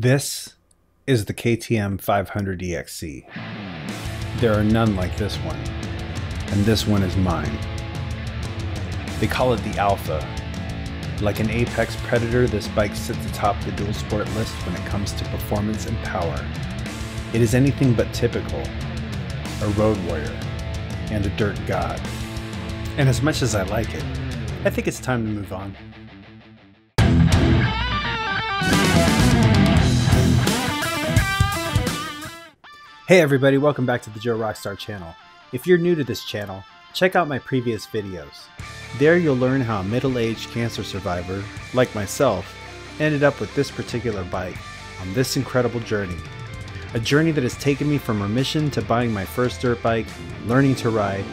This is the KTM 500 EXC. There are none like this one, and this one is mine. They call it the Alpha. Like an apex predator, this bike sits atop the dual sport list when it comes to performance and power. It is anything but typical a road warrior and a dirt god. And as much as I like it, I think it's time to move on. Hey everybody, welcome back to the Joe Rockstar channel. If you're new to this channel, check out my previous videos. There you'll learn how a middle-aged cancer survivor, like myself, ended up with this particular bike on this incredible journey. A journey that has taken me from remission to buying my first dirt bike, learning to ride,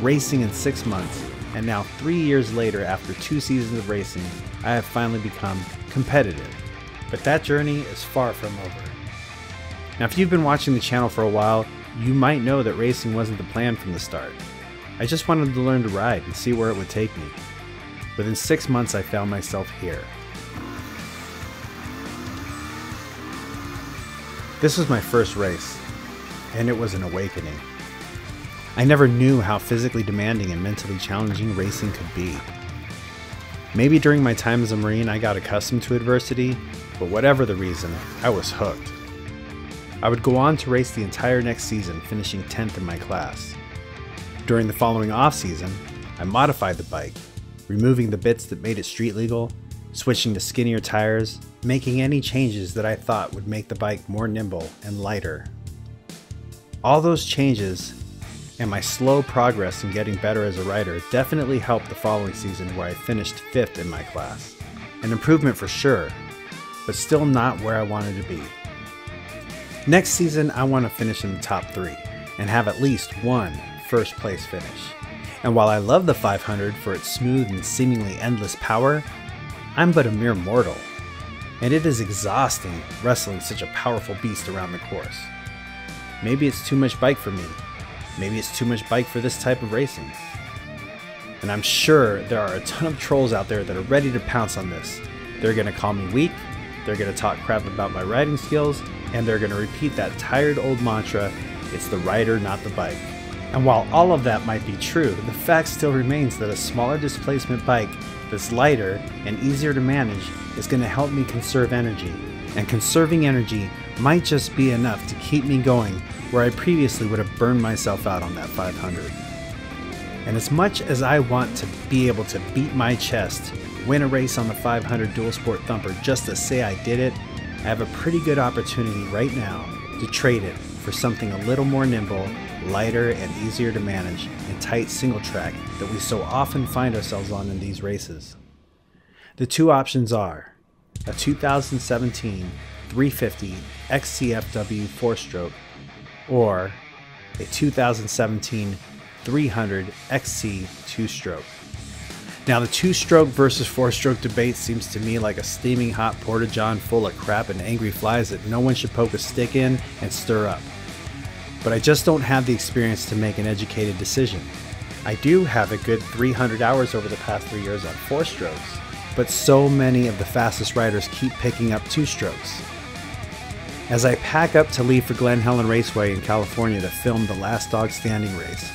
racing in six months, and now three years later after two seasons of racing, I have finally become competitive. But that journey is far from over. Now, if you've been watching the channel for a while, you might know that racing wasn't the plan from the start. I just wanted to learn to ride and see where it would take me. Within six months, I found myself here. This was my first race, and it was an awakening. I never knew how physically demanding and mentally challenging racing could be. Maybe during my time as a Marine, I got accustomed to adversity, but whatever the reason, I was hooked. I would go on to race the entire next season, finishing 10th in my class. During the following off season, I modified the bike, removing the bits that made it street legal, switching to skinnier tires, making any changes that I thought would make the bike more nimble and lighter. All those changes and my slow progress in getting better as a rider definitely helped the following season where I finished 5th in my class. An improvement for sure, but still not where I wanted to be. Next season, I want to finish in the top three and have at least one first place finish. And while I love the 500 for its smooth and seemingly endless power, I'm but a mere mortal. And it is exhausting wrestling such a powerful beast around the course. Maybe it's too much bike for me. Maybe it's too much bike for this type of racing. And I'm sure there are a ton of trolls out there that are ready to pounce on this. They're going to call me weak, they're going to talk crap about my riding skills, and they're going to repeat that tired old mantra it's the rider, not the bike. And while all of that might be true, the fact still remains that a smaller displacement bike that's lighter and easier to manage is going to help me conserve energy. And conserving energy might just be enough to keep me going where I previously would have burned myself out on that 500. And as much as I want to be able to beat my chest, win a race on the 500 Dual Sport Thumper just to say I did it, I have a pretty good opportunity right now to trade it for something a little more nimble, lighter, and easier to manage in tight single track that we so often find ourselves on in these races. The two options are a 2017 350 XCFW 4 stroke or a 2017 300 XC 2 stroke. Now, the two stroke versus four stroke debate seems to me like a steaming hot porta john full of crap and angry flies that no one should poke a stick in and stir up. But I just don't have the experience to make an educated decision. I do have a good 300 hours over the past three years on four strokes, but so many of the fastest riders keep picking up two strokes. As I pack up to leave for Glen Helen Raceway in California to film the last dog standing race,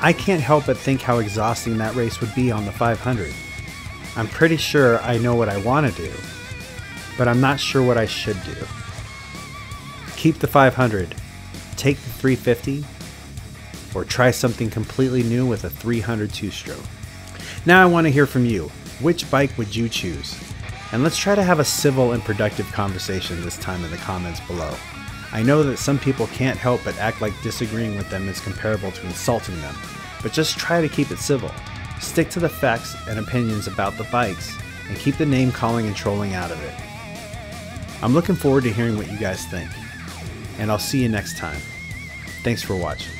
I can't help but think how exhausting that race would be on the 500. I'm pretty sure I know what I want to do, but I'm not sure what I should do. Keep the 500, take the 350, or try something completely new with a 302 stroke. Now I want to hear from you. Which bike would you choose? And let's try to have a civil and productive conversation this time in the comments below. I know that some people can't help but act like disagreeing with them is comparable to insulting them, but just try to keep it civil. Stick to the facts and opinions about the bikes, and keep the name calling and trolling out of it. I'm looking forward to hearing what you guys think, and I'll see you next time. Thanks for watching.